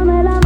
Dámela